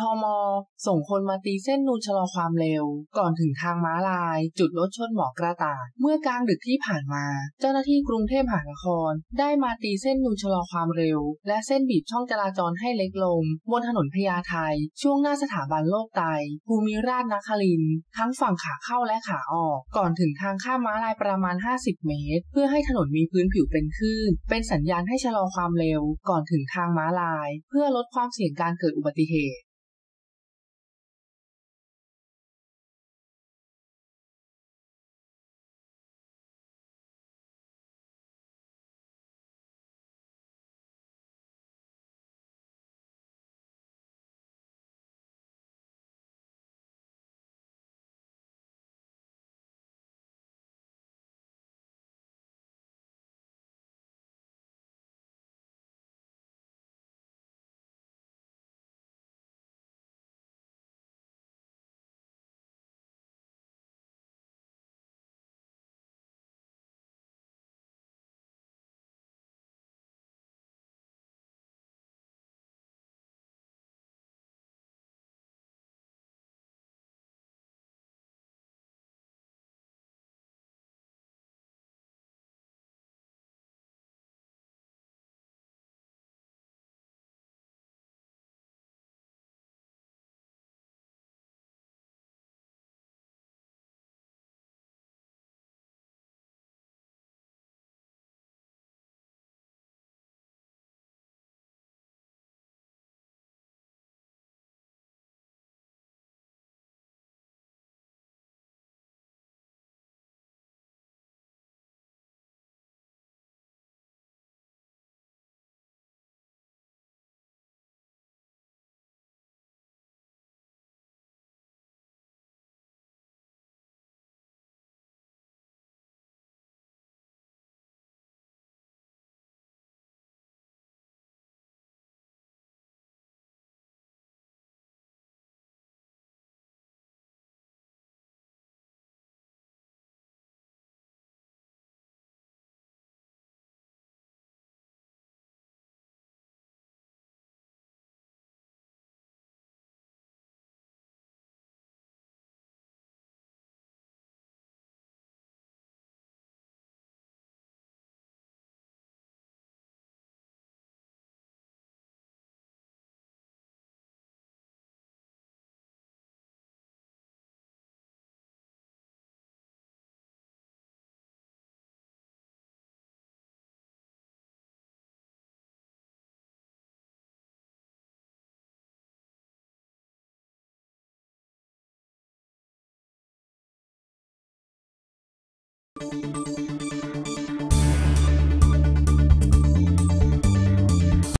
ทม ส่งคนมาตีเส้นนูนชะลอความเร็ว ก่อนถึงทางม้าลาย จุดรถชนหมอกระต่าย เมื่อกลางดึกที่ผ่านมา เจ้าหน้าที่กรุงเทพมหานคร ได้มาตีเส้นนูนชะลอความเร็ว และเส้นบีบช่องจราจรให้เล็กลง บนถนนพญาไทช่วงหน้าสถาบันโลกไต ภูมิราชนคริน ทั้งฝั่งขาเข้าและขาออก ก่อนถึงทางข้ามม้าลายประมาณ 50 เมตร เพื่อให้ถนนมีพื้นผิวเป็นคลื่น เป็นสัญญาณให้ชะลอความเร็ว ก่อนถึงทางม้าลาย เพื่อลดความเสี่ยงการเกิดอุบัติเหตุ Thank you